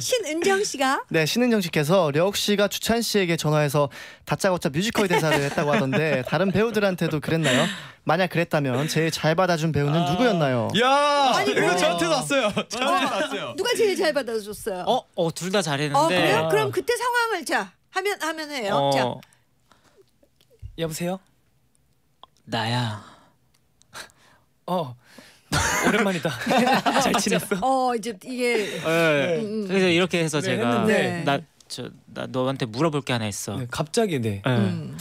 신은정 씨가 네, 신은정 씨께서 려욱 씨가 주찬 씨에게 전화해서 다짜고짜 뮤지컬 대사를 했다고 하던데 다른 배우들한테도 그랬나요? 만약 그랬다면 제일 잘 받아준 배우는 누구였나요? 야 아니, 이거 뭐. 저한테도 왔어요. 저한테도 왔어요. 누가 제일 잘 받아줬어요? 어, 어, 둘 다 잘했는데. 어, 그래요? 그럼 그때 상황을 자 하면 하면 해요. 어, 자, 여보세요? 나야. 어 오랜만이다. 잘 지냈어? 어 이제 이게 네. 그래서 이렇게 해서 네, 제가 했는데. 나 저 나 너한테 물어볼 게 하나 있어. 네, 갑자기 네. 네. 음.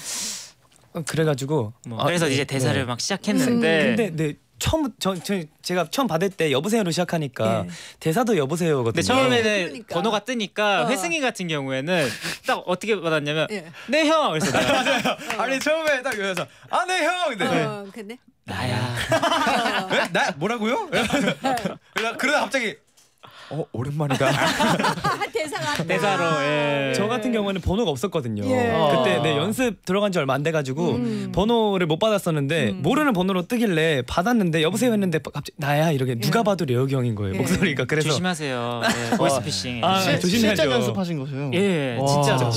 어, 그래가지고 뭐 아, 그래서 네, 이제 대사를 네. 막 시작했는데 근데 네 처음 저, 저 제가 처음 받을 때 여보세요로 시작하니까 예. 대사도 여보세요거든요. 근데 처음에는 그러니까. 번호가 뜨니까 어. 회승이 같은 경우에는 딱 어떻게 받았냐면 예. 네 형 그래서 나야 아니 처음에 딱 여기서 아네 형. 근데 어, 근데 나야 어. 네? 나 뭐라고요? 그러다 갑자기 어 오랜만이다. 대사가 대사로 예. 저 같은 경우는 번호가 없었거든요. 예. 그때 네 연습 들어간 지 얼마 안 돼가지고 음. 번호를 못 받았었는데 음. 모르는 번호로 뜨길래 받았는데 여보세요 했는데 갑자기 나야 이렇게 누가 봐도 레오기 형인 거예요 예. 목소리가 그래서 조심하세요 예, 보이스피싱 아, 실- 조심해야죠. 실전 연습하신 거죠? 예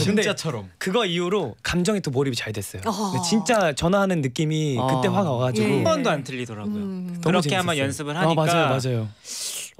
근데 진짜처럼. 그거 이후로 감정이 또 몰입이 잘 됐어요. 어. 근데 진짜 전화하는 느낌이 아. 그때 확 와가지고 예. 한 번도 안 틀리더라고요 음. 그렇게 재밌었어요. 한번 연습을 아, 하니까 맞아요 맞아요.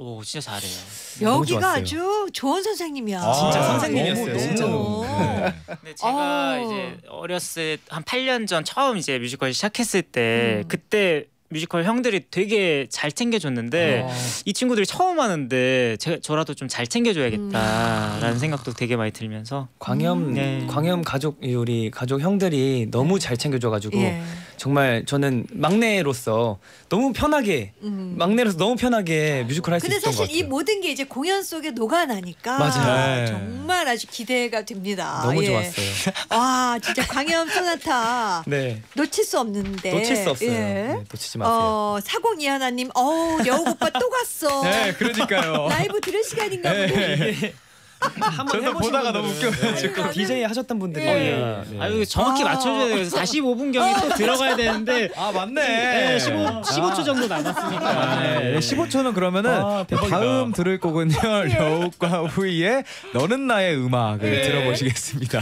오 진짜 잘해요 너무 여기가. 아주 좋은 선생님이야. 진짜 아, 선생님이었어요, 너무, 진짜로. 너무. 네. 근데 제가 어. 이제 어렸을 때한 8년 전 처음 이제 뮤지컬 시작했을 때 음. 그때 뮤지컬 형들이 되게 잘 챙겨줬는데 아. 이 친구들이 처음 하는데 제, 저라도 좀 잘 챙겨줘야겠다라는 생각도 되게 많이 들면서 광염 네. 광염 가족 우리 가족 형들이 너무 잘 챙겨줘가지고 예. 정말 저는 막내로서 너무 편하게 음. 막내로서 너무 편하게 뮤지컬 할수 근데 있었던 것 사실 이 같아요. 모든 게 이제 공연 속에 녹아나니까 맞아요. 네. 정말 아주 기대가 됩니다. 너무 예. 좋았어요. 와 진짜 광염 소나타 네. 놓칠 수 없는데 놓칠 수 없어요. 예. 네, 놓치지 마세요. 어, 사공 이 하나님, 어우 여우 오빠 또 갔어. 네 그러니까요. 라이브 들을 시간인가 보네. 네. 한번 보다가 너무 웃겨가지고 아니, DJ 하셨던 분들이 예. 네. 아유 정확히 아. 맞춰줘야 돼요. 그래서 45분 경이 또 들어가야 되는데 아 맞네. 네, 15, 15초 정도 남았으니까. 네. 15초는 그러면은 아. 다음 들을 곡은요 려욱과 후이의 너는 나의 음악을 네. 들어보시겠습니다.